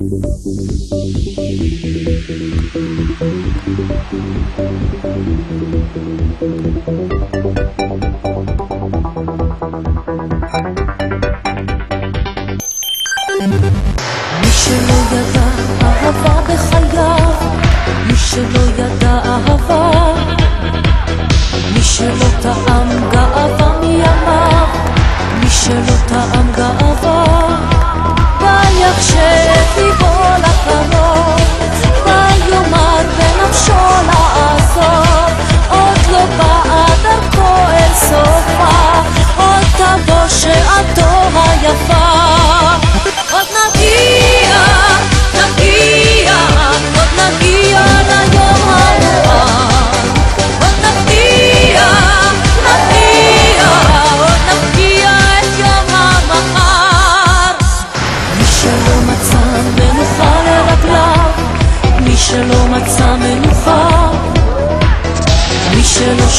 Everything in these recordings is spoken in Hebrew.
Thank you.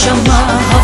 什么？好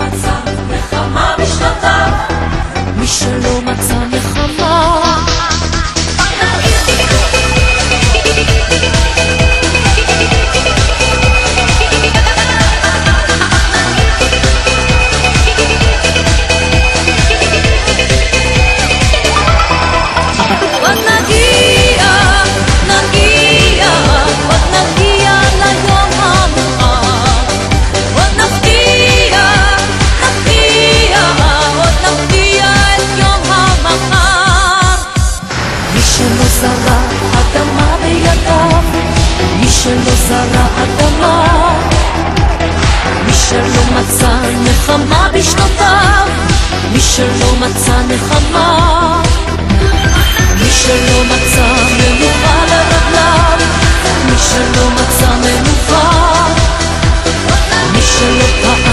מצא נחמה בשנתיו, מי שלא מצא זרע אדמה בידיו, מי שלא זרע אדמה, מי שלא מצא נחמה בשנותיו, מי שלא מצא נחמה, מי שלא מצא מנוחה לרגליו, מי שלא מצא מנוחה, מי שלא פעם